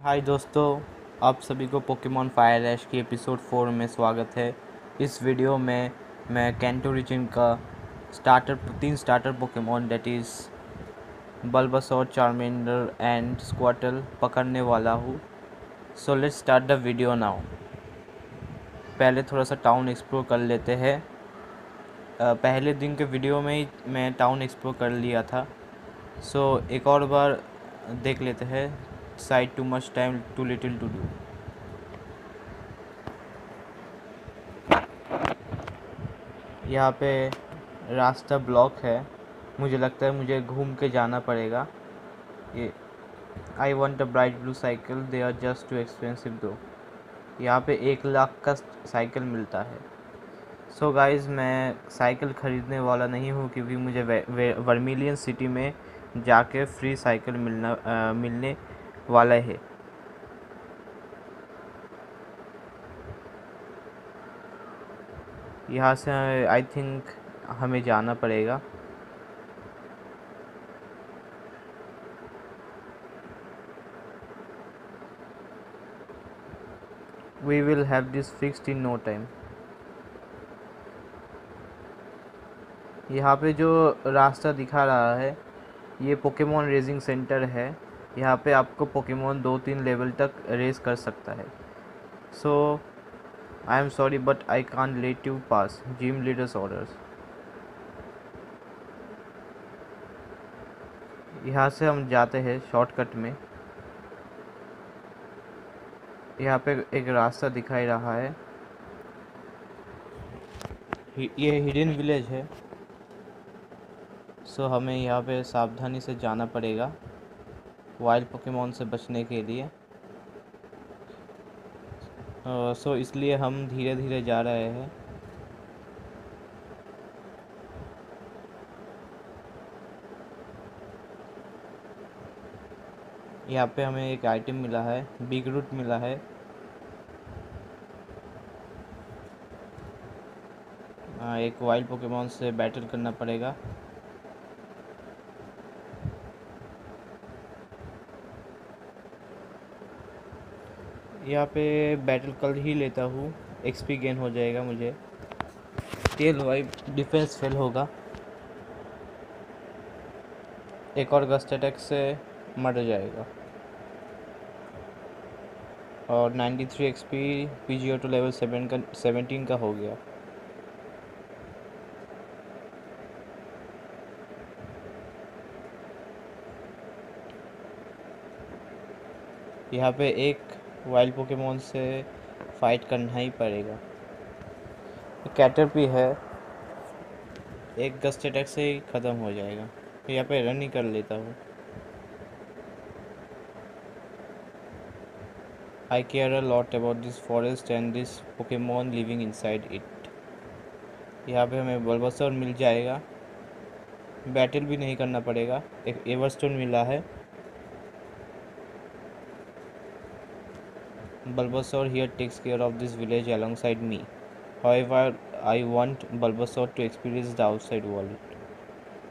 हाय दोस्तों, आप सभी को पोकेमॉन फायर ऐश की एपिसोड फोर में स्वागत है। इस वीडियो में मैं कैंटो रीजन का स्टार्टर तीन starter Pokemon that is Bulbasaur Charmander and Squirtle पकड़ने वाला हूँ। So let's start the video now पहले थोड़ा सा टाउन एक्सप्लोर कर लेते हैं। पहले दिन के वीडियो में ही मैं टाउन एक्सप्लोर कर लिया था। सो एक और बार देख लेते हैं। Side too much time too little to do यहाँ पे रास्ता ब्लॉक है। मुझे लगता है मुझे घूम के जाना पड़ेगा। ये I want a bright blue cycle they are just too expensive दो यहाँ पे एक लाख का साइकिल मिलता है। सो so गाइस मैं साइकिल ख़रीदने वाला नहीं हूँ क्योंकि मुझे वर्मिलियन सिटी में जाके फ्री साइकिल मिलना अ, मिलने वाला है। यहाँ से आई थिंक हमें जाना पड़ेगा। We will have this fixed in no time यहाँ पे जो रास्ता दिखा रहा है, ये पोकेमोन रेजिंग सेंटर है। यहाँ पे आपको पोकेमोन दो तीन लेवल तक रेस कर सकता है। So I am sorry but I can't let you pass gym leaders orders यहाँ से हम जाते हैं शॉर्टकट में। यहाँ पे एक रास्ता दिखाई रहा है। ये हिडन विलेज है। सो हमें यहाँ पे सावधानी से जाना पड़ेगा। वाइल्ड पोकेमोन से बचने के लिए। सो इसलिए हम धीरे धीरे जा रहे हैं। यहाँ पे हमें एक आइटम मिला है बिग रूट मिला हाँ, एक वाइल्ड पोकेमोन से बैटल करना पड़ेगा। यहाँ पे बैटल कल ही लेता हूँ। एक्सपी गेन हो जाएगा मुझे। तेल वाइब डिफेंस फेल होगा। एक और गस्ट अटैक से मर जाएगा। और 93 three XP Pidgey to level seven का सेवनटीन का हो गया। यहाँ पे एक वाइल्ड पोकेमोन से फाइट करना ही पड़ेगा। कैटर भी है। एक गस्ट अटैक से ही ख़त्म हो जाएगा। तो यहाँ पे रन ही कर लेता हूँ। I care a lot about this forest and this Pokemon living inside it. यहाँ पे हमें बल्बासोर मिल जाएगा। बैटल भी नहीं करना पड़ेगा। एक एवरस्टोन मिला है। Bulbasaur here takes care of this village alongside me. However, I want Bulbasaur to experience the outside world.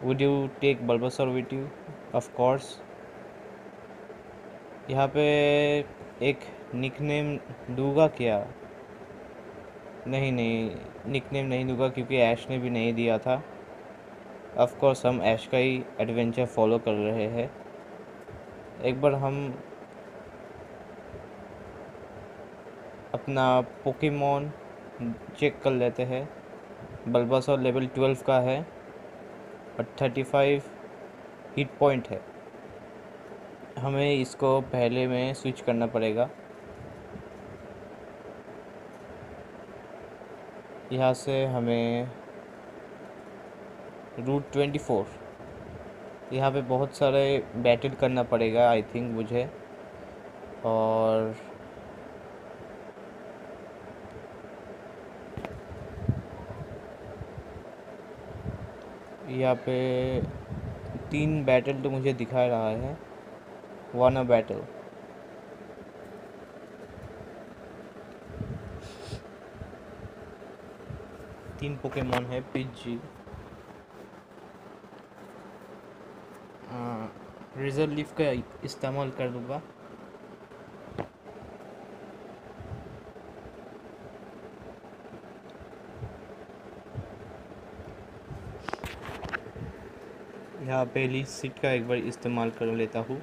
Would you take Bulbasaur with you? Of course. यहाँ पे एक निकनेम दूँगा क्या नहीं नहीं निकनेम नहीं दूँगा क्योंकि ऐश ने भी नहीं दिया था ऑफ़ कोर्स हम ऐश का ही एडवेंचर फॉलो कर रहे हैं एक बार हम अपना पोकेमोन चेक कर लेते हैं। बल्बासोर लेवल ट्वेल्व का है और थर्टी फाइव हीट पॉइंट है। हमें इसको पहले में स्विच करना पड़ेगा। यहाँ से हमें रूट ट्वेंटी फोर यहाँ पे बहुत सारे बैटल करना पड़ेगा आई थिंक मुझे। और यहाँ पे तीन बैटल तो मुझे दिखा रहा है। वन अ बैटल तीन पोकेमोन है पिजी रिज़र्व लीफ का इस्तेमाल कर दूँगा। यहाँ पे सीट का एक बार इस्तेमाल कर लेता हूँ।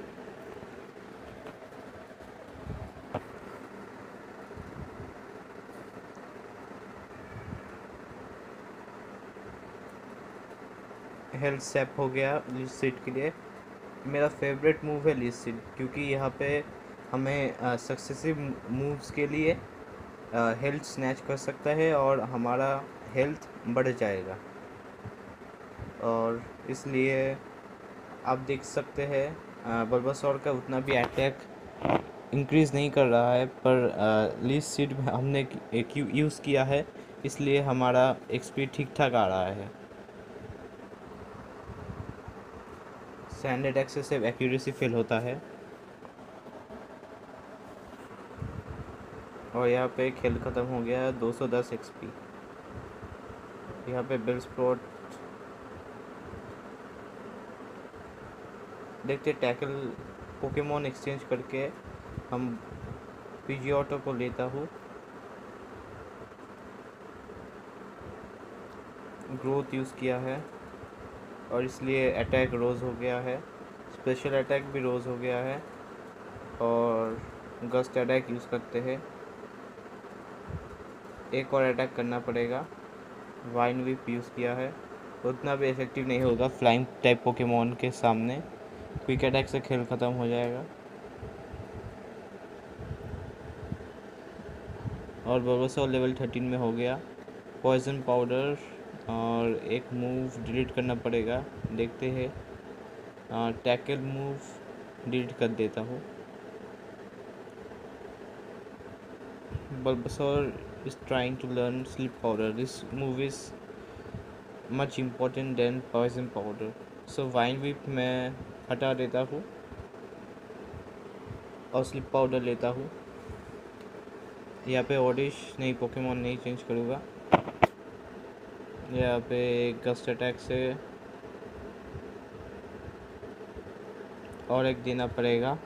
हेल्थ सेप हो गया लीज सीट के लिए। मेरा फेवरेट मूव है लीज सीट क्योंकि यहाँ पे हमें सक्सेसिव मूव्स के लिए हेल्थ स्नैच कर सकता है और हमारा हेल्थ बढ़ जाएगा। और इसलिए आप देख सकते हैं बल्बासौर का उतना भी अटैक इंक्रीज़ नहीं कर रहा है, पर लीज सीट हमने एक यूज़ किया है, इसलिए हमारा एक्सपी ठीक ठाक आ रहा है। स्टैंडर्ड एक्स से एक्यूरेसी फेल होता है। और यहाँ पे खेल ख़त्म हो गया है 210 एक्सपी यहाँ पे बिल स्प्रोट देखते टैकल पोकेमोन एक्सचेंज करके हम पीजी ऑटो को लेता हूँ। ग्रोथ यूज़ किया है और इसलिए अटैक रोज़ हो गया है। स्पेशल अटैक भी रोज़ हो गया है और गस्ट अटैक यूज़ करते हैं। एक और अटैक करना पड़ेगा। वाइन विप यूज़ किया है। उतना भी इफ़ेक्टिव नहीं होगा फ्लाइंग टाइप पोकेमोन के सामने। क्विक अटैक से खेल ख़त्म हो जाएगा। और बबोसो लेवल थर्टीन में हो गया। पॉइजन पाउडर और एक मूव डिलीट करना पड़ेगा। देखते हैं। टैकल मूव डिलीट कर देता हूँ। Bulbasaur is trying to learn sleep powder this move is much important than poison powder so vine whip मैं हटा देता हूँ और स्लिप पाउडर लेता हूँ। यहाँ पे ऑडिश नहीं पोकेमोन नहीं चेंज करूँगा। यहाँ पे गस्ट अटैक से और एक देना पड़ेगा।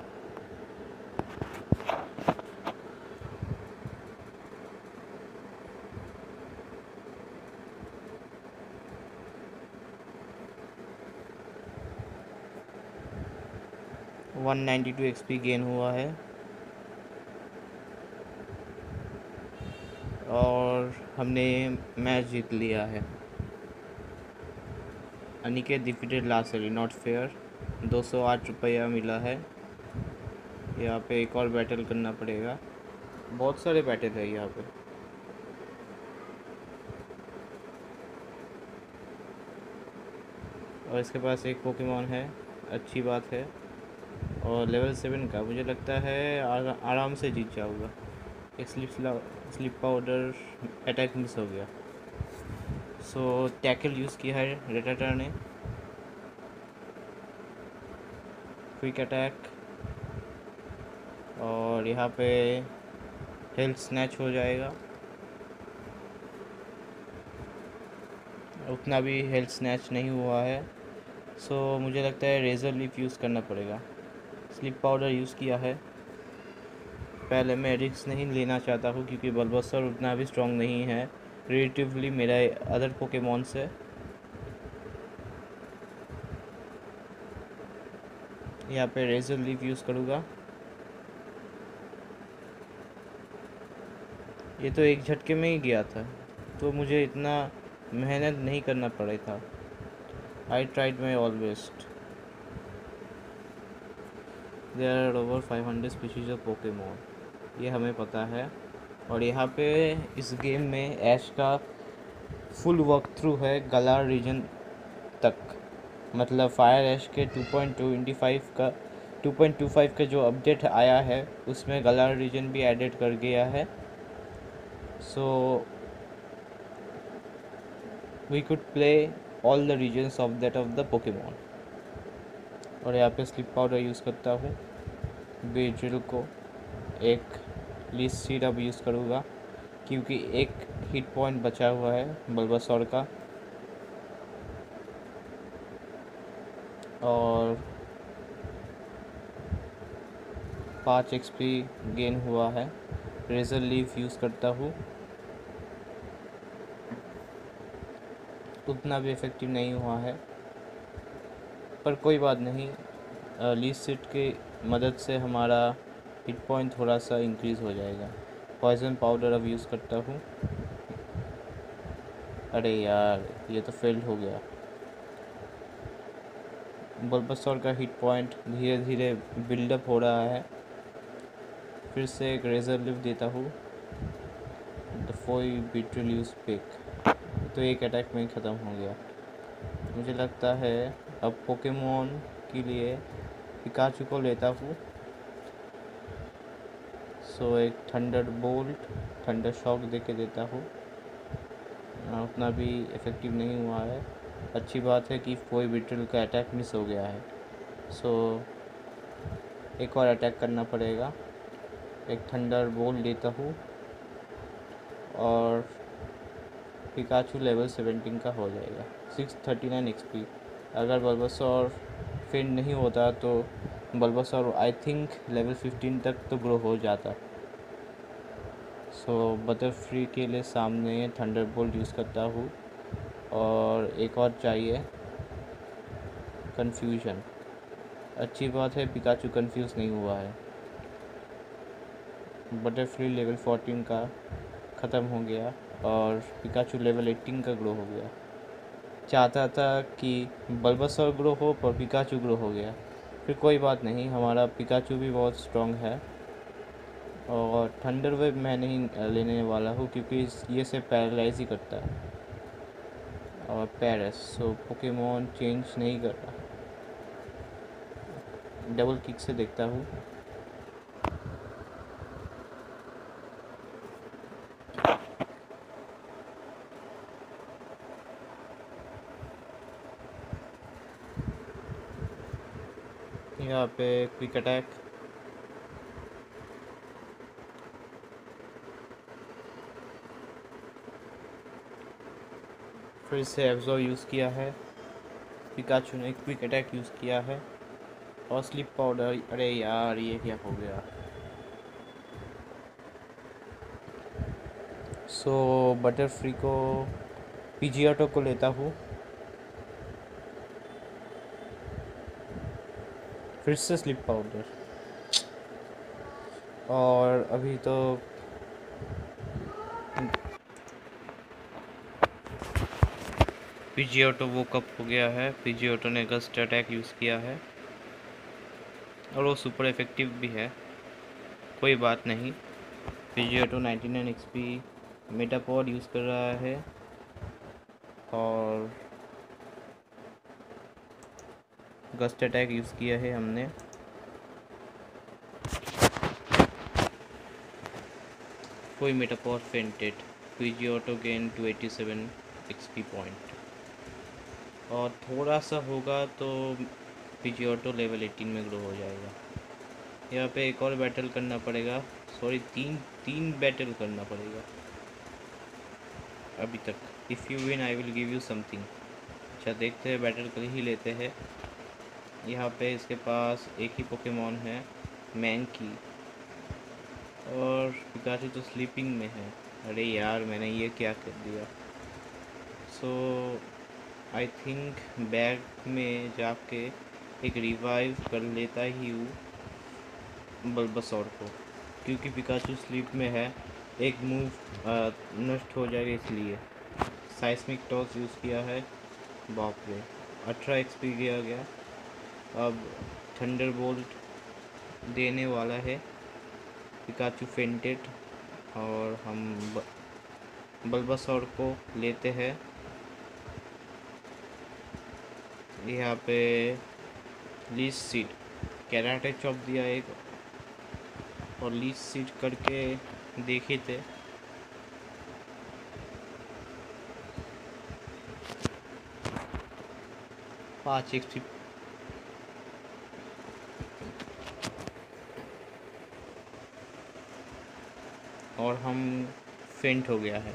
One ninety two XP gain हुआ है। और हमने मैच जीत लिया है। Aniket defeated last Sherry not fair दो सौ आठ रुपया मिला है। यहाँ पे एक और बैटल करना पड़ेगा। बहुत सारे बैटल है यहाँ पे। और इसके पास एक पोकेमॉन है। अच्छी बात है। और लेवल सेवन का मुझे लगता है आराम से जीत जाऊँगा। एक sleep sleep powder attack miss हो गया। सो टैकल यूज़ किया है रेटाटर ने। क्विक अटैक और यहाँ पे हेल्थ स्नैच हो जाएगा। उतना भी हेल्थ स्नैच नहीं हुआ है। सो so, मुझे लगता है रेज़र लीफ यूज़ करना पड़ेगा। स्लिप पाउडर यूज़ किया है। पहले मैं रिक्स नहीं लेना चाहता हूँ क्योंकि बलबस्तर उतना भी स्ट्रॉन्ग नहीं है। रिलेटिवली मेरा अदर पोकेमोन से यहाँ पे रेजर लीफ यूज़ करूँगा। ये तो एक झटके में ही गया था तो मुझे इतना मेहनत नहीं करना पड़ा था। I tried my all best there are over five hundred species of Pokemon ये हमें पता है। और यहाँ पे इस गेम में ऐश का फुल वर्क थ्रू है गलार रीजन तक। मतलब फायर ऐश के 2.25 का 2.25 का जो अपडेट आया है, उसमें गलार रीजन भी एडिट कर गया है। So we could play all the regions of that of the Pokemon और यहाँ पे स्लिप पाउडर यूज़ करता हूँ। बेड्रिल को एक लीज सीड अब यूज़ करूँगा, क्योंकि एक हिट पॉइंट बचा हुआ है बल्बासौर का। और पाँच एक्सपी गेन हुआ है। रेजर लीफ यूज़ करता हूँ। उतना भी इफ़ेक्टिव नहीं हुआ है। पर कोई बात नहीं। लीज सीट की मदद से हमारा हिट पॉइंट थोड़ा सा इंक्रीज़ हो जाएगा। पॉइजन पाउडर अब यूज़ करता हूँ। अरे यार, ये तो फेल्ड हो गया। बल्बसौर का हिट पॉइंट धीरे धीरे बिल्डअप हो रहा है। फिर से एक रेजर लिफ्ट देता हूँ। The foe Beedrill used peck तो एक अटैक में ख़त्म हो गया। मुझे लगता है अब पोकेमोन के लिए पिकाचू को लेता हूँ। सो एक थंडर बोल्ट थंडर शॉक दे के देता हूँ। उतना भी इफ़ेक्टिव नहीं हुआ है। अच्छी बात है कि फोई बिट्रिल का अटैक मिस हो गया है। सो एक और अटैक करना पड़ेगा। एक थंडर बोल्ट लेता हूँ। और पिकाचू लेवल सेवेंटीन का हो जाएगा। Six thirty nine X P अगर बल्बसौर फेंड नहीं होता तो Bulbasaur I think level fifteen तक तो ग्रो हो जाता। सो बटर फ्री के लिए सामने थंडर बोल्ट यूज़ करता हूँ। और एक और चाहिए कन्फ्यूज़न अच्छी बात है पिकाचू कंफ्यूज नहीं हुआ है। बटरफ्ली लेवल 14 का ख़त्म हो गया और पिकाचू लेवल 18 का ग्रो हो गया। चाहता था कि बल्बसर ग्रो हो, पर पिकाचू ग्रो हो गया। फिर कोई बात नहीं, हमारा पिकाचू भी बहुत स्ट्रॉन्ग है। और थंडर वेब मैं नहीं लेने वाला हूँ, क्योंकि ये से पैरालाइज ही करता है। और पैरस सो पोकेमोन चेंज नहीं कर रहा। डबल किक से देखता हूँ। यहाँ पे क्विक अटैक फिर से एब्जॉर्व यूज़ किया है। पिकाचू ने क्विक अटैक यूज़ किया है। और स्लिप पाउडर अरे यार, ये क्या हो गया? सो बटर फ्री को पीजी ऑटो को लेता हूँ। फिर से स्लिप पाउडर और अभी तो पीजी ऑटो वो कप हो गया है। पीजी ऑटो ने गस्ट अटैक यूज़ किया है। और वो सुपर इफ़ेक्टिव भी है। कोई बात नहीं। Pidgeotto ninety nine XP Metapod use कर रहा है। और गस्ट अटैक यूज़ किया है हमने। कोई Metapod fainted Pidgeotto gain two eighty seven XP point और थोड़ा सा होगा तो पीजी ऑटो लेवल एटीन में ग्रो हो जाएगा। यहाँ पे एक और बैटल करना पड़ेगा। सॉरी तीन तीन बैटल करना पड़ेगा। अभी तक। If you win I will give you something अच्छा देखते हैं बैटल कर ही लेते हैं। यहाँ पे इसके पास एक ही पोकेमोन है मैंकी और पिकाचू तो स्लीपिंग में है। अरे यार, मैंने ये क्या कर दिया? सो आई थिंक बैग में जाके एक रिवाइव कर लेता ही हूँ बल्बसौर को। क्योंकि पिकाचू स्लीप में है, एक मूव नष्ट हो जाएगा इसलिए। साइस्मिक टॉस यूज़ किया है। बाप रे अठारह एक्सपी किया गया। अब थंडर बोल्ट देने वाला है। पिकाचू फेंटेड और हम बल्बासौर को लेते हैं। यहाँ पे लीज सीट कैराटे चॉप दिया एक और लीज सीट करके देखे थे। पाँच एक और हम फेंट हो गया है।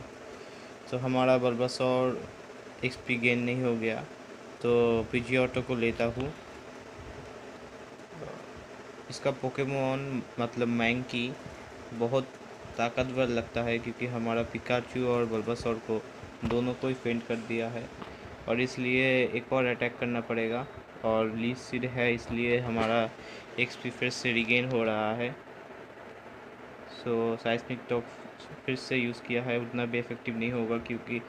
तो हमारा बलबस और एक्सपी गेन नहीं हो गया। तो पीजी ऑटो को लेता हूँ। इसका पोकेमोन मतलब मैंकी बहुत ताकतवर लगता है क्योंकि हमारा पिकाचू और बल्बासौर को दोनों को ही फेंट कर दिया है। और इसलिए एक और अटैक करना पड़ेगा। और लीज सीड है, इसलिए हमारा एक्सपी फिर से रिगेन हो रहा है। सो साइसमिक टॉप फिर से यूज़ किया है, उतना भी इफ़ेक्टिव नहीं होगा क्योंकि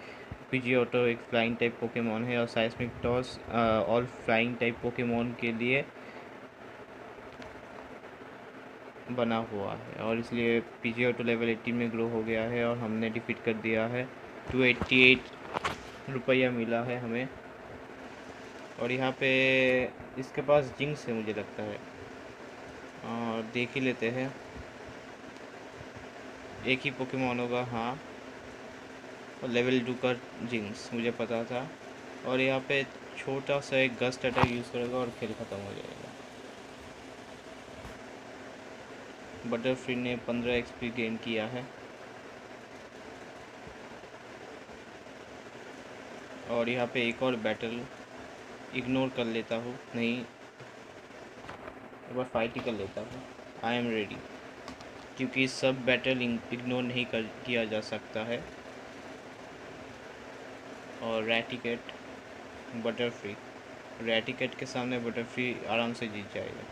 पीजी ऑटो एक फ्लाइंग टाइप पोकेमोन है और seismic toss all flying type Pokemon के लिए बना हुआ है और इसलिए पीजी ऑटो लेवल 18 में ग्रो हो गया है और हमने डिफीट कर दिया है। टू एट्टी एट रुपया मिला है हमें। और यहाँ पे इसके पास जिंक्स है मुझे लगता है। और देख ही लेते हैं। एक ही पोकेमोन होगा हाँ। और लेवल टू का जिंक्स मुझे पता था। और यहाँ पे छोटा सा एक गस्ट अटैक यूज़ करेगा और खेल ख़त्म हो जाएगा। बटरफ्री ने पंद्रह एक्सपी गेन किया है। और यहाँ पे एक और बैटल इग्नोर कर लेता हूँ, नहीं, एक बार फाइट ही कर लेता हूँ। आई एम रेडी क्योंकि सब बैटल इग्नोर नहीं कर, किया जा सकता है। और रैटिकेट बटर फ्री रैटिकेट के सामने बटर फ्री आराम से जीत जाएगा।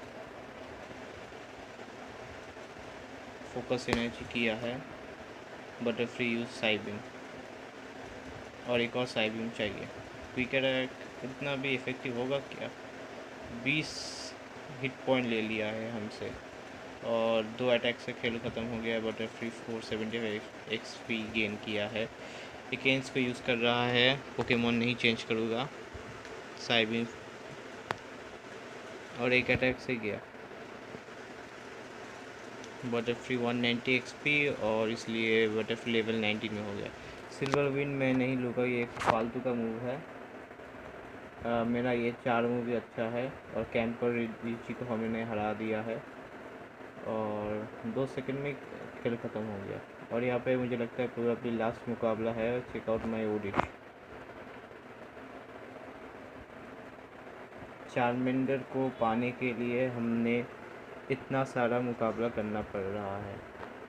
फोकस एनर्जी किया है। बटरफ्री यूज़ साइबिंग और एक और साइबिंग चाहिए। क्विकर इतना भी इफ़ेक्टिव होगा क्या? 20 हिट पॉइंट ले लिया है हमसे। और दो अटैक से खेल ख़त्म हो गया Butterfree four seventy five X P gain किया है। इकेंस को यूज़ कर रहा है पोकेमोन नहीं चेंज करूँगा। साइबिंग और एक अटैक से गया। बटरफ्री 190 एक्सपी और इसलिए बटरफ्री लेवल 90 में हो गया। सिल्वर विन मैं नहीं लूँगा ये एक फालतू का मूव है। आ, मेरा ये चार मूव अच्छा है और कैंपर रिची को हमने हरा दिया है। और दो सेकंड में खेल ख़त्म हो गया। और यहाँ पे मुझे लगता है पूरा अपनी लास्ट मुकाबला है। चेकआउट माई ओडिश चारमेंडर को पाने के लिए हमने इतना सारा मुकाबला करना पड़ रहा है।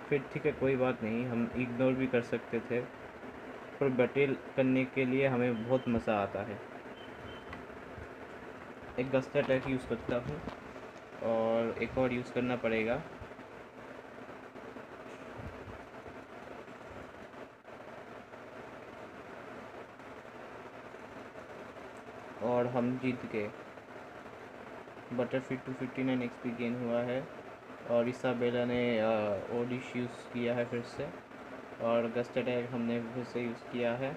फिर ठीक है, कोई बात नहीं, हम इग्नोर भी कर सकते थे, पर बटेल करने के लिए हमें बहुत मज़ा आता है। एक गस्ता अटैक यूज़ करता हूँ। एक और यूज़ करना पड़ेगा। और हम जीत गए। Butterfree two fifty nine XP gain हुआ है और इसाबेला ने ओडिश यूज़ किया है फिर से और गस्ट अटैक हमने फिर से यूज़ किया है।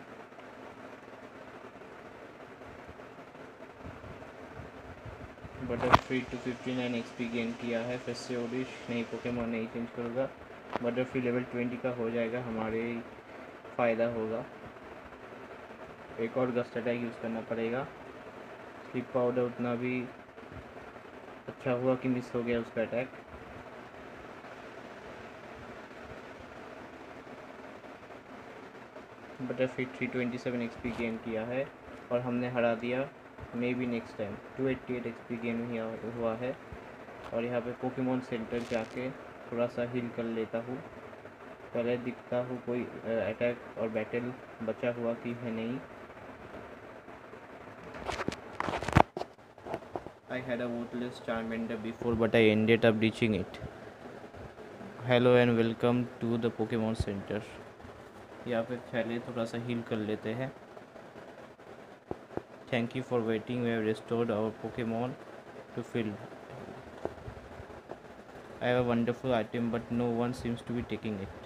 Butterfree two fifty nine X P gain किया है, फिर से ओडिश नहीं पोकेमोन नहीं चेंज करूँगा। बटर फ्री लेवल ट्वेंटी का हो जाएगा, हमारे फ़ायदा होगा। एक और गस्ट अटैक यूज़ करना पड़ेगा। स्लिप पाउडर उतना भी अच्छा हुआ कि मिस हो गया उसका attack Butterfree three twenty seven X P gain किया है, और हमने हरा दिया। Maybe next time two eighty eight X P gain हुआ है। और यहाँ पे पोकेमोन सेंटर जाके थोड़ा सा हील कर लेता हूँ। पहले दिखता हूँ कोई अटैक और बैटल बचा हुआ कि है नहीं। I had a voteless Charmander before, but I ended up reaching it. Hello and welcome to the Pokemon Center. यहाँ पे पहले थोड़ा सा हील कर लेते हैं। Thank you for waiting we have restored our Pokemon to field. I have a wonderful item, but no one seems to be taking it.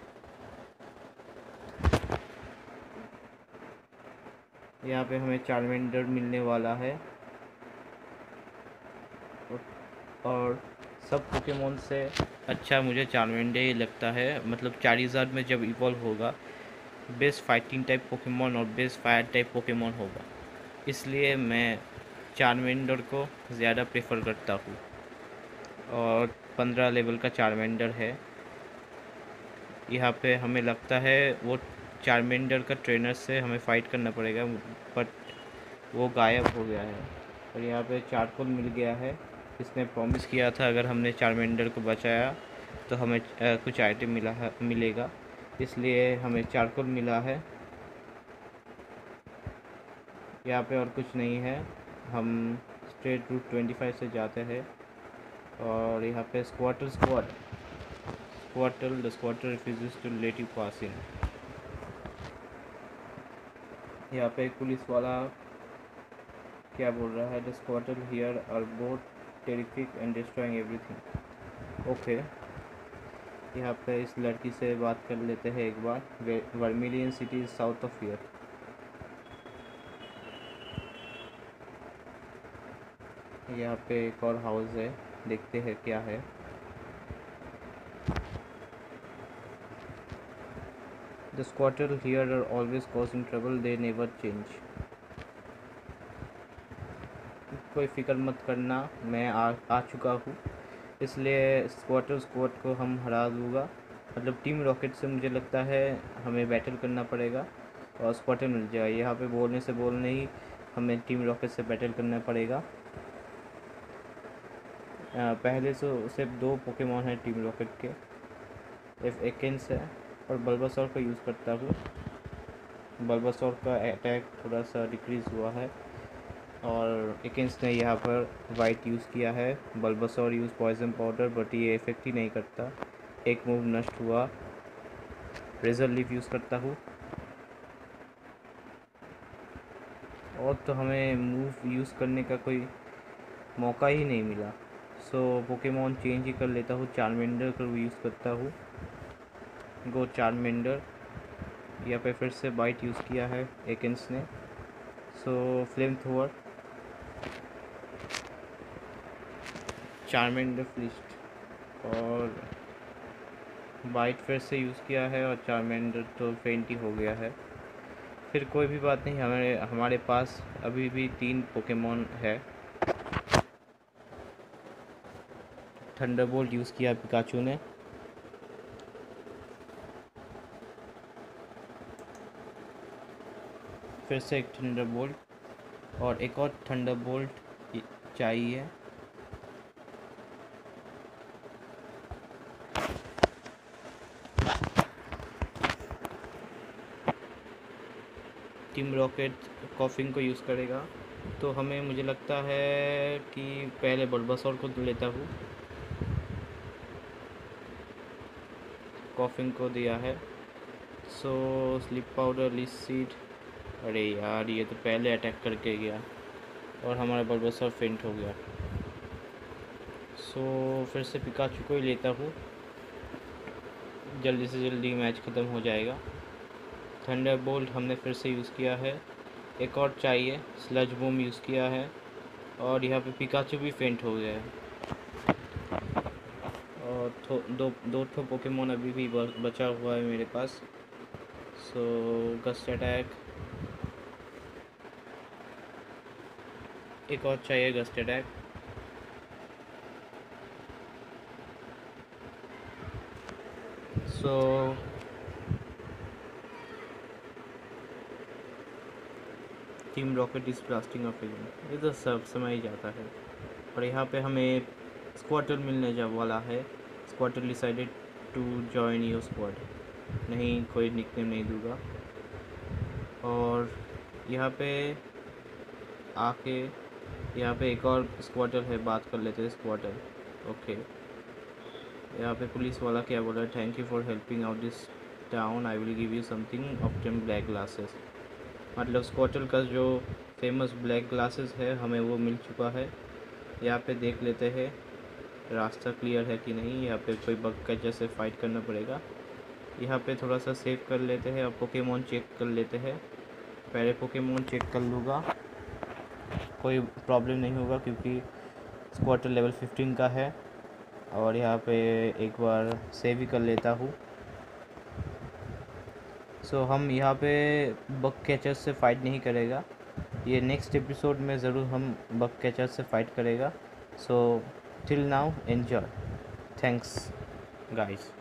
यहाँ पे हमें चार्मेंडर मिलने वाला है और सब पोकेमोन से अच्छा मुझे चार्मेंडे ही लगता है मतलब चालीजार्ड में जब इवॉल्व होगा बेस्ट फाइटिंग टाइप पोकेमोन और बेस्ट फायर टाइप पोकेमोन होगा इसलिए मैं चार्मेंडर को ज़्यादा प्रेफर करता हूँ। और पंद्रह लेवल का चार्मेंडर है। यहाँ पे हमें लगता है वो चार्मेंडर का ट्रेनर से हमें फ़ाइट करना पड़ेगा बट वो गायब हो गया है। और यहाँ पे चारकोल मिल गया है। इसने प्रॉमिस किया था, अगर हमने चार चारमेंडर को बचाया तो हमें कुछ आइटम मिला है, मिलेगा। इसलिए हमें चारकोल मिला है। यहाँ पे और कुछ नहीं है। हम स्ट्रेट रूट ट्वेंटी फाइव से जाते हैं और यहाँ पे Squirtle squad Squirtle the Squirtle refuse to let you pass in यहाँ पे एक पुलिस वाला क्या बोल रहा है the Squirtle here are both terrific and destroying everything okay यहाँ पे इस लड़की से बात कर लेते हैं एक बार। Vermilion City south of here यहाँ पे एक और हाउस है। देखते हैं क्या है। The Squirtle here are always causing trouble they never change कोई फ़िक्र मत करना, मैं आ आ चुका हूँ। इसलिए स्क्वाटर स्क्वाट को हम हरा दूँगा। मतलब टीम रॉकेट से मुझे लगता है हमें बैटल करना पड़ेगा और स्क्वाटर मिल जाएगा यहाँ पे बोलने से बोलने ही हमें टीम रॉकेट से बैटल करना पड़ेगा। पहले से सिर्फ़ दो पोकेमोन हैं टीम रॉकेट के एक एकेंस है और बल्बासौर का यूज़ करता हूँ। बल्बासौर का अटैक थोड़ा सा डिक्रीज़ हुआ है और एकेंस ने यहाँ पर वाइट यूज़ किया है। Bulbasaur use poison powder but ये इफ़ेक्ट ही नहीं करता। एक मूव नष्ट हुआ। रेजर लीफ यूज़ करता हूँ। और तो हमें मूव यूज़ करने का कोई मौका ही नहीं मिला। सो पोकेमोन चेंज ही कर लेता हूँ चारमेंडर का यूज़ करता हूँ। गो चारमेंडर यहाँ पे फिर से बाइट यूज़ किया है एकेंस ने। सो फ्लेम थ्रोअर चारमेंडर फ्लिस्ट और बाइट फिर से यूज़ किया है और चारमेंडर तो फेंट हो गया है। फिर कोई भी बात नहीं, हमारे हमारे पास अभी भी तीन पोकेमोन है। थंडरबोल्ट यूज़ किया पिकाचू ने। फिर से एक थंडरबोल्ट और एक और थंडरबोल्ट चाहिए। टीम रॉकेट कॉफिंग को यूज़ करेगा। तो हमें मुझे लगता है कि पहले बल्बासौर को लेता हूँ। कॉफिंग को दिया है। So sleep powder leech seed अरे यार, ये तो पहले अटैक करके गया। और हमारा बल्बसर फेंट हो गया। सो फिर से पिकाचू को ही लेता हूँ। जल्दी से जल्दी मैच ख़त्म हो जाएगा। थंडर बोल्ट हमने फिर से यूज़ किया है। एक और चाहिए स्लज बूम यूज़ किया है। और यहाँ पे पिकाचू भी फेंट हो गया है। और दो दो ठो पोकेमोन अभी भी बचा हुआ है मेरे पास। सो गस्ट अटैक एक और चाहिए gust attack so Team Rocket is blasting off ये तो सब समय ही जाता है। और यहाँ पे हमें स्क्वाटर मिलने जा, वाला है। Squirtle decided to join your squad नहीं, कोई निकनेम नहीं दूँगा। और यहाँ पे आके, यहाँ पे एक और स्क्वाटर है, बात कर लेते हैं स्क्वाटर ओके यहाँ पे पुलिस वाला क्या बोल रहा है? Thank you for helping out this town I will give you something of them black glasses मतलब स्क्वाटर का जो फ़ेमस ब्लैक ग्लासेस है, हमें वो मिल चुका है। यहाँ पे देख लेते हैं। रास्ता क्लियर है कि नहीं यहाँ पे कोई बग का जैसे फाइट करना पड़ेगा। यहाँ पे थोड़ा सा सेव कर लेते हैं और पोकेमोन चेक कर लेते हैं। पहले पोकेमोन चेक कर लूँगा। कोई प्रॉब्लम नहीं होगा क्योंकि स्क्वाटर लेवल 15 का है। और यहाँ पे एक बार सेव ही कर लेता हूँ। सो so, हम यहाँ पे बग कैचर से फ़ाइट नहीं करेगा। ये नेक्स्ट एपिसोड में ज़रूर हम बग कैचर से फ़ाइट करेगा। सो so, till now enjoy. Thanks guys